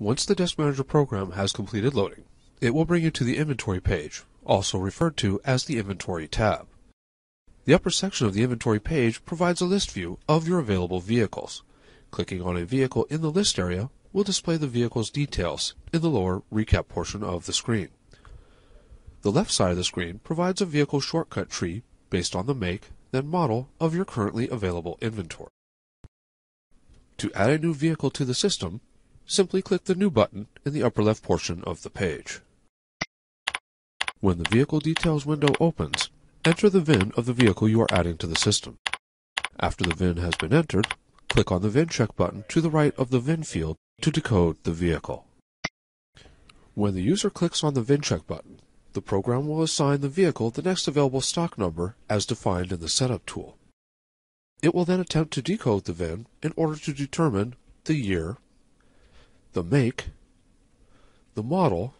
Once the Desk Manager program has completed loading, it will bring you to the Inventory page, also referred to as the Inventory tab. The upper section of the Inventory page provides a list view of your available vehicles. Clicking on a vehicle in the list area will display the vehicle's details in the lower recap portion of the screen. The left side of the screen provides a vehicle shortcut tree based on the make, then model of your currently available inventory. To add a new vehicle to the system, simply click the New button in the upper left portion of the page. When the Vehicle Details window opens, enter the VIN of the vehicle you are adding to the system. After the VIN has been entered, click on the VIN check button to the right of the VIN field to decode the vehicle. When the user clicks on the VIN check button, the program will assign the vehicle the next available stock number as defined in the Setup tool. It will then attempt to decode the VIN in order to determine the year, the make, the model,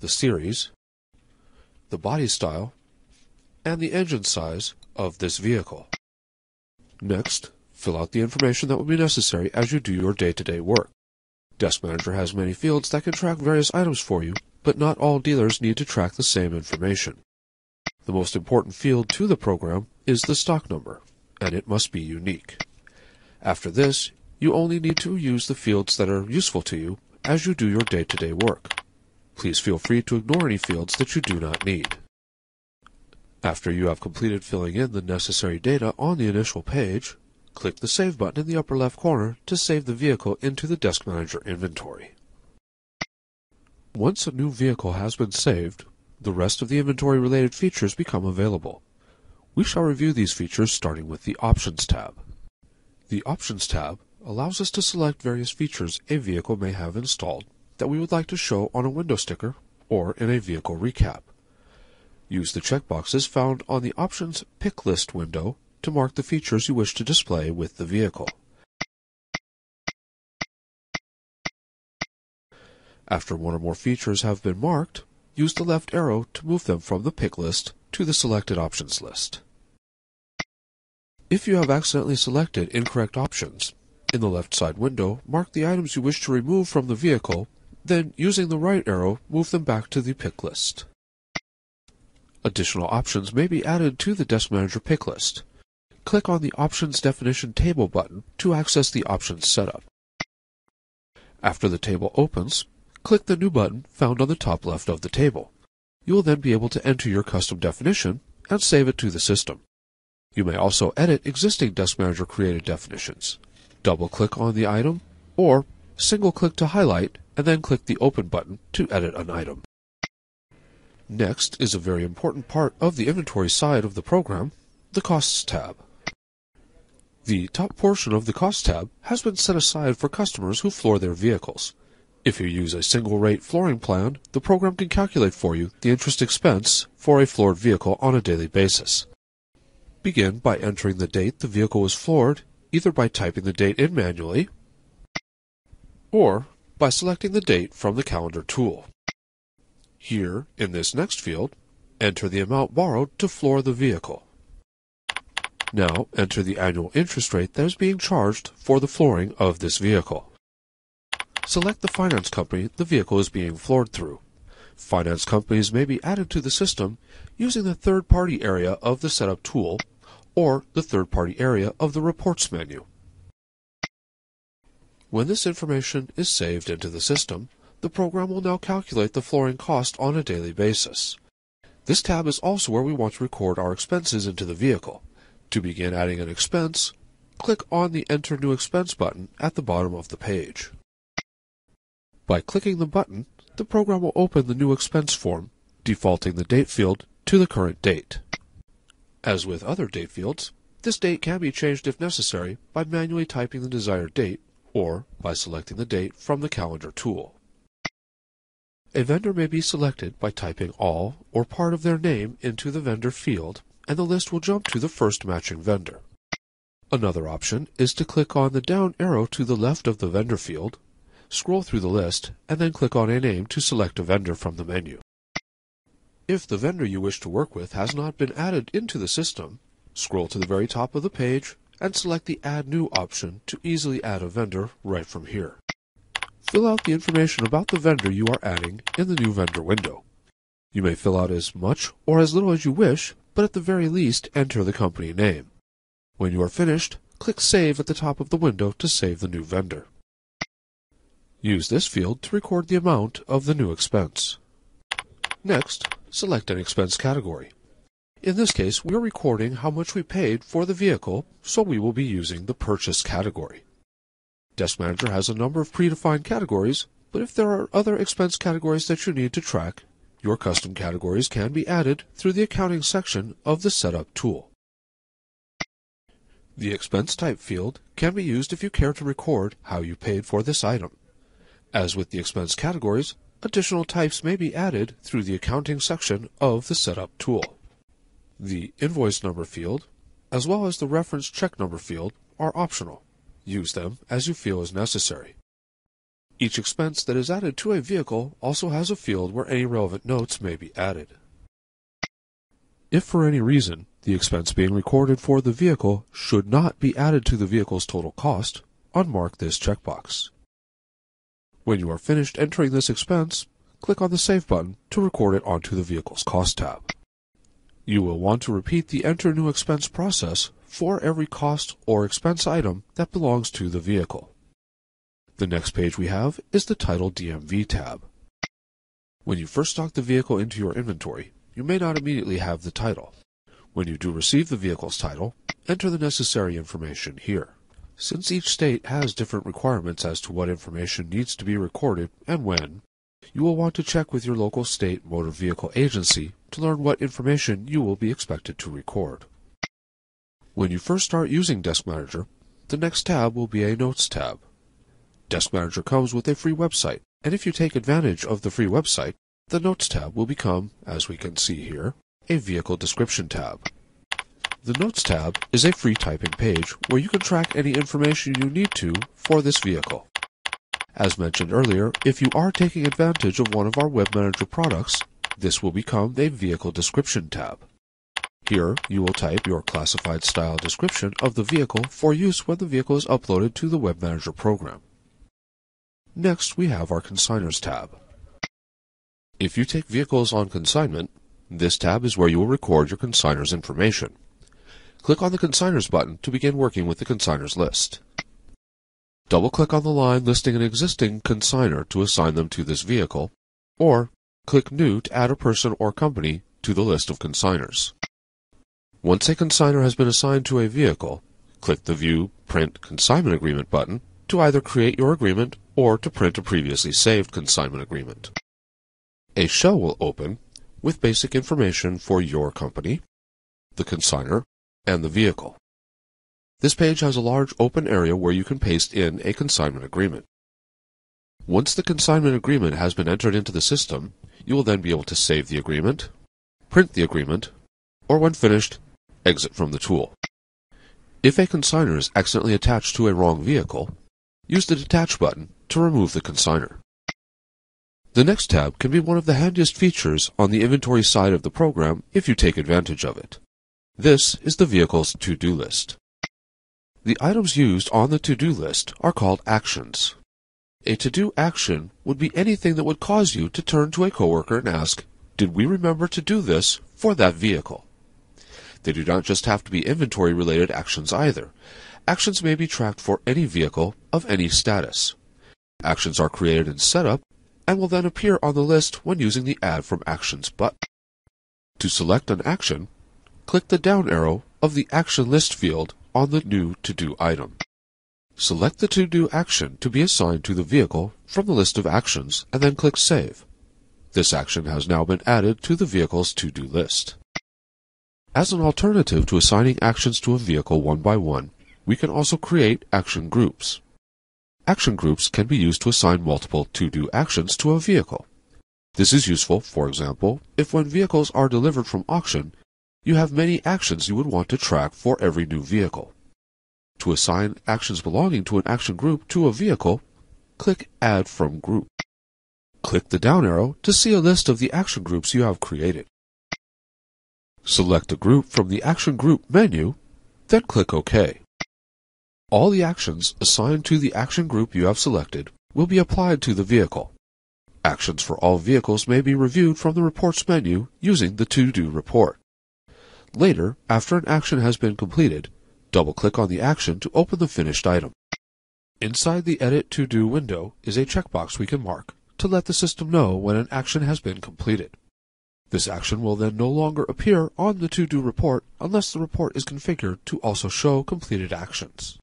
the series, the body style, and the engine size of this vehicle. Next, fill out the information that will be necessary as you do your day-to-day work. Desk Manager has many fields that can track various items for you, but not all dealers need to track the same information. The most important field to the program is the stock number, and it must be unique. After this, you only need to use the fields that are useful to you as you do your day-to-day work. Please feel free to ignore any fields that you do not need. After you have completed filling in the necessary data on the initial page, click the Save button in the upper left corner to save the vehicle into the Desk Manager inventory. Once a new vehicle has been saved, the rest of the inventory-related features become available. We shall review these features starting with the Options tab. The Options tab allows us to select various features a vehicle may have installed that we would like to show on a window sticker or in a vehicle recap. Use the checkboxes found on the Options Pick List window to mark the features you wish to display with the vehicle. After one or more features have been marked, use the left arrow to move them from the pick list to the selected options list. If you have accidentally selected incorrect options, in the left side window, mark the items you wish to remove from the vehicle, then using the right arrow, move them back to the pick list. Additional options may be added to the Desk Manager pick list. Click on the Options Definition Table button to access the options setup. After the table opens, click the New button found on the top left of the table. You will then be able to enter your custom definition and save it to the system. You may also edit existing Desk Manager created definitions double-click on the item, or single-click to highlight and then click the Open button to edit an item. Next is a very important part of the inventory side of the program, the Costs tab. The top portion of the Costs tab has been set aside for customers who floor their vehicles. If you use a single rate flooring plan, the program can calculate for you the interest expense for a floored vehicle on a daily basis. Begin by entering the date the vehicle was floored either by typing the date in manually or by selecting the date from the calendar tool. Here, in this next field, enter the amount borrowed to floor the vehicle. Now enter the annual interest rate that is being charged for the flooring of this vehicle. Select the finance company the vehicle is being floored through. Finance companies may be added to the system using the third-party area of the Setup tool or the third-party area of the Reports menu. When this information is saved into the system, the program will now calculate the flooring cost on a daily basis. This tab is also where we want to record our expenses into the vehicle. To begin adding an expense, click on the Enter New Expense button at the bottom of the page. By clicking the button, the program will open the new expense form, defaulting the date field to the current date. As with other date fields, this date can be changed if necessary by manually typing the desired date or by selecting the date from the calendar tool. A vendor may be selected by typing all or part of their name into the vendor field and the list will jump to the first matching vendor. Another option is to click on the down arrow to the left of the vendor field, scroll through the list, and then click on a name to select a vendor from the menu. If the vendor you wish to work with has not been added into the system, scroll to the very top of the page and select the Add New option to easily add a vendor right from here. fill out the information about the vendor you are adding in the new vendor window. You may fill out as much or as little as you wish, but at the very least enter the company name. When you are finished, click Save at the top of the window to save the new vendor. Use this field to record the amount of the new expense. Next, select an expense category. In this case, we are recording how much we paid for the vehicle, so we will be using the Purchase category. Desk Manager has a number of predefined categories, but if there are other expense categories that you need to track, your custom categories can be added through the Accounting section of the Setup tool. The Expense Type field can be used if you care to record how you paid for this item. As with the expense categories, additional types may be added through the accounting section of the Setup tool. The invoice number field, as well as the reference check number field, are optional. Use them as you feel is necessary. Each expense that is added to a vehicle also has a field where any relevant notes may be added. If for any reason the expense being recorded for the vehicle should not be added to the vehicle's total cost, unmark this checkbox. When you are finished entering this expense, click on the Save button to record it onto the Vehicle's Cost tab. You will want to repeat the Enter New Expense process for every cost or expense item that belongs to the vehicle. The next page we have is the Title DMV tab. When you first stock the vehicle into your inventory, you may not immediately have the title. When you do receive the vehicle's title, enter the necessary information here. Since each state has different requirements as to what information needs to be recorded and when, you will want to check with your local state motor vehicle agency to learn what information you will be expected to record. When you first start using Desk Manager, the next tab will be a Notes tab. Desk Manager comes with a free website, and if you take advantage of the free website, the Notes tab will become, as we can see here, a Vehicle Description tab. The Notes tab is a free typing page where you can track any information you need to for this vehicle. As mentioned earlier, if you are taking advantage of one of our Web Manager products, this will become a Vehicle Description tab. Here, you will type your classified style description of the vehicle for use when the vehicle is uploaded to the Web Manager program. Next, we have our Consignors tab. If you take vehicles on consignment, this tab is where you will record your consignors information. Click on the Consignors button to begin working with the consignors list. Double-click on the line listing an existing consignor to assign them to this vehicle, or click New to add a person or company to the list of consignors. Once a consignor has been assigned to a vehicle, click the View Print Consignment Agreement button to either create your agreement or to print a previously saved consignment agreement. A shell will open with basic information for your company, the consignor, and the vehicle. This page has a large open area where you can paste in a consignment agreement. Once the consignment agreement has been entered into the system, you will then be able to save the agreement, print the agreement, or when finished, exit from the tool. If a consignor is accidentally attached to a wrong vehicle, use the Detach button to remove the consignor. The next tab can be one of the handiest features on the inventory side of the program if you take advantage of it. This is the vehicle's to-do list. The items used on the to-do list are called actions. A to-do action would be anything that would cause you to turn to a coworker and ask, did we remember to do this for that vehicle? They do not just have to be inventory related actions either. Actions may be tracked for any vehicle of any status. Actions are created in Setup and will then appear on the list when using the Add from Actions button. To select an action, click the down arrow of the Action List field on the new to-do item. Select the to-do action to be assigned to the vehicle from the list of actions and then click Save. This action has now been added to the vehicle's to-do list. As an alternative to assigning actions to a vehicle one by one, we can also create action groups. Action groups can be used to assign multiple to-do actions to a vehicle. This is useful, for example, if when vehicles are delivered from auction, you have many actions you would want to track for every new vehicle. To assign actions belonging to an action group to a vehicle, click Add from Group. Click the down arrow to see a list of the action groups you have created. Select a group from the Action Group menu, then click OK. All the actions assigned to the action group you have selected will be applied to the vehicle. Actions for all vehicles may be reviewed from the Reports menu using the To Do report. Later, after an action has been completed, double-click on the action to open the finished item. Inside the Edit To Do window is a checkbox we can mark to let the system know when an action has been completed. This action will then no longer appear on the To Do report unless the report is configured to also show completed actions.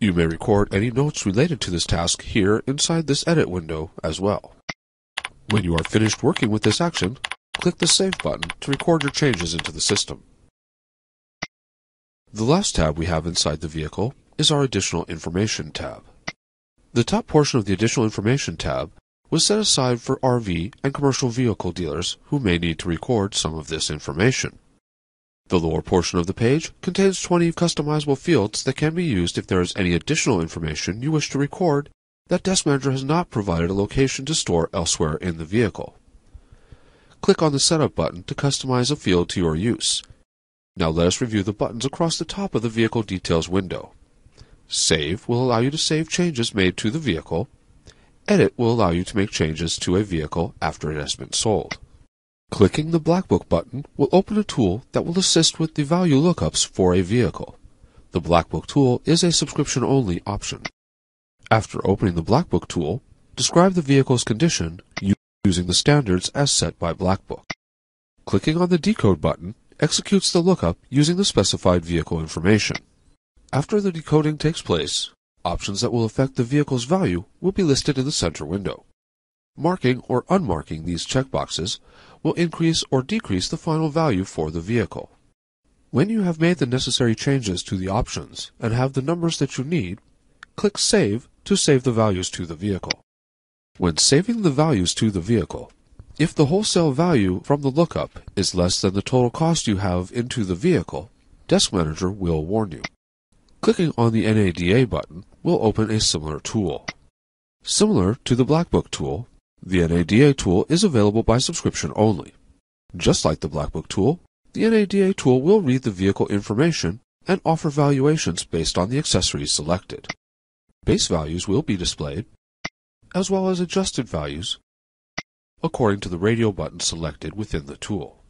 You may record any notes related to this task here inside this Edit window as well. When you are finished working with this action, click the Save button to record your changes into the system. The last tab we have inside the vehicle is our Additional Information tab. The top portion of the Additional Information tab was set aside for RV and commercial vehicle dealers who may need to record some of this information. The lower portion of the page contains 20 customizable fields that can be used if there is any additional information you wish to record that Desk Manager has not provided a location to store elsewhere in the vehicle. Click on the Setup button to customize a field to your use. Now let us review the buttons across the top of the Vehicle Details window. Save will allow you to save changes made to the vehicle. Edit will allow you to make changes to a vehicle after it has been sold. Clicking the Black Book button will open a tool that will assist with the value lookups for a vehicle. The Black Book tool is a subscription-only option. After opening the Black Book tool, describe the vehicle's condition using the standards as set by Black Book. Clicking on the Decode button executes the lookup using the specified vehicle information. After the decoding takes place, options that will affect the vehicle's value will be listed in the center window. Marking or unmarking these checkboxes will increase or decrease the final value for the vehicle. When you have made the necessary changes to the options and have the numbers that you need, click Save to save the values to the vehicle. When saving the values to the vehicle, if the wholesale value from the lookup is less than the total cost you have into the vehicle, Desk Manager will warn you. Clicking on the NADA button will open a similar tool. Similar to the Black Book tool, the NADA tool is available by subscription only. Just like the Black Book tool, the NADA tool will read the vehicle information and offer valuations based on the accessories selected. Base values will be displayed, as well as adjusted values, according to the radio button selected within the tool.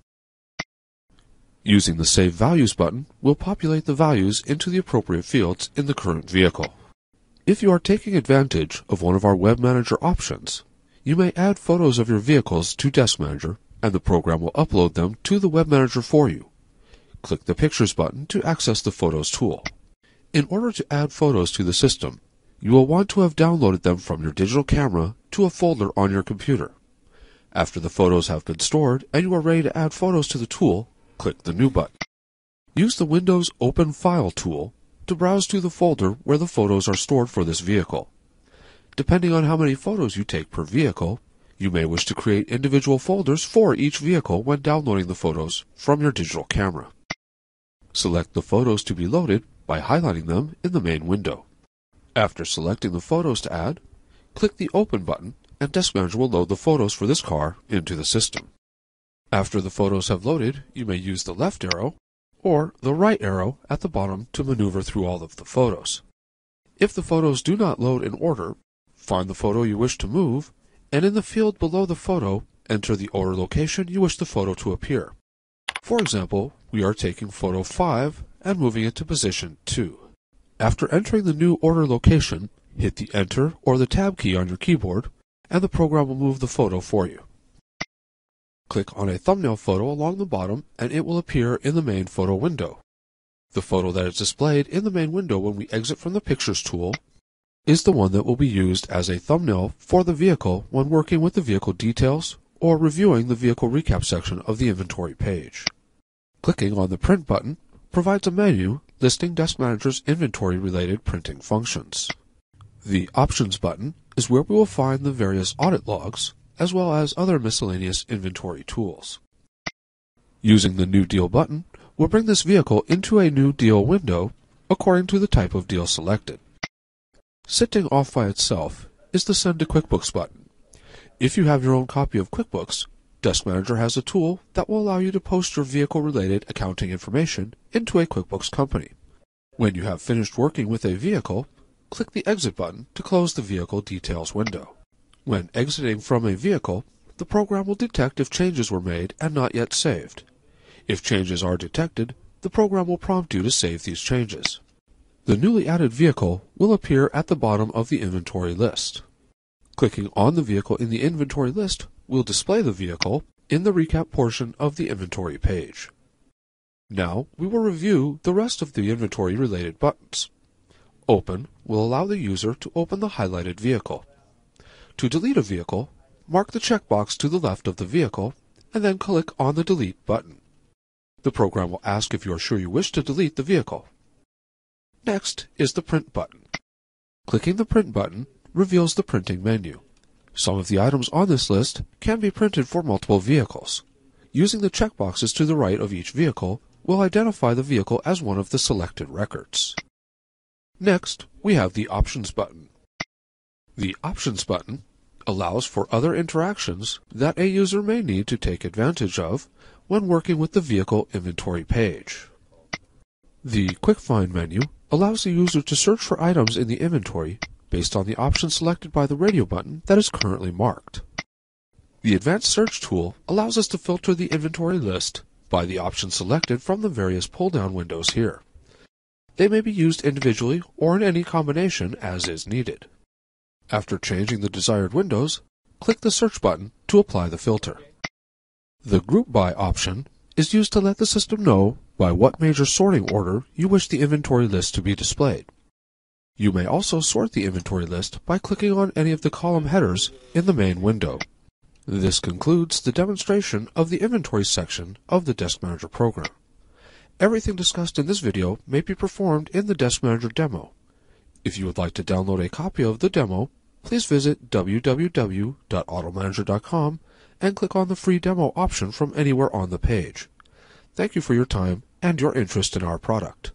Using the Save Values button will populate the values into the appropriate fields in the current vehicle. If you are taking advantage of one of our Web Manager options, you may add photos of your vehicles to Desk Manager and the program will upload them to the Web Manager for you. Click the Pictures button to access the Photos tool. In order to add photos to the system, you will want to have downloaded them from your digital camera to a folder on your computer. After the photos have been stored and you are ready to add photos to the tool, click the New button. Use the Windows Open File tool to browse to the folder where the photos are stored for this vehicle. Depending on how many photos you take per vehicle, you may wish to create individual folders for each vehicle when downloading the photos from your digital camera. Select the photos to be loaded by highlighting them in the main window. After selecting the photos to add, click the Open button and Desk Manager will load the photos for this car into the system. After the photos have loaded, you may use the left arrow or the right arrow at the bottom to maneuver through all of the photos. If the photos do not load in order, find the photo you wish to move, and in the field below the photo, enter the order location you wish the photo to appear. For example, we are taking photo 5 and moving it to position 2. After entering the new order location, hit the Enter or the Tab key on your keyboard, and the program will move the photo for you. Click on a thumbnail photo along the bottom and it will appear in the main photo window. The photo that is displayed in the main window when we exit from the Pictures tool is the one that will be used as a thumbnail for the vehicle when working with the vehicle details or reviewing the vehicle recap section of the inventory page. Clicking on the Print button provides a menu listing Desk Manager's inventory-related printing functions. The Options button is where we will find the various audit logs, as well as other miscellaneous inventory tools. Using the New Deal button we'll bring this vehicle into a new deal window according to the type of deal selected. Sitting off by itself is the Send to QuickBooks button. If you have your own copy of QuickBooks, Desk Manager has a tool that will allow you to post your vehicle-related accounting information into a QuickBooks company. When you have finished working with a vehicle, click the Exit button to close the Vehicle Details window. When exiting from a vehicle, the program will detect if changes were made and not yet saved. If changes are detected, the program will prompt you to save these changes. The newly added vehicle will appear at the bottom of the inventory list. Clicking on the vehicle in the inventory list will display the vehicle in the recap portion of the inventory page. Now we will review the rest of the inventory related buttons. Open will allow the user to open the highlighted vehicle. To delete a vehicle, mark the checkbox to the left of the vehicle and then click on the Delete button. The program will ask if you are sure you wish to delete the vehicle. Next is the Print button. Clicking the Print button reveals the printing menu. Some of the items on this list can be printed for multiple vehicles. Using the checkboxes to the right of each vehicle will identify the vehicle as one of the selected records. Next, we have the Options button. The Options button allows for other interactions that a user may need to take advantage of when working with the vehicle inventory page. The Quick Find menu allows the user to search for items in the inventory based on the option selected by the radio button that is currently marked. The Advanced Search tool allows us to filter the inventory list by the option selected from the various pull-down windows here. They may be used individually or in any combination as is needed. After changing the desired windows, click the Search button to apply the filter. The Group By option is used to let the system know by what major sorting order you wish the inventory list to be displayed. You may also sort the inventory list by clicking on any of the column headers in the main window. This concludes the demonstration of the inventory section of the Desk Manager program. Everything discussed in this video may be performed in the Desk Manager demo. If you would like to download a copy of the demo, please visit www.automanager.com and click on the free demo option from anywhere on the page. Thank you for your time and your interest in our product.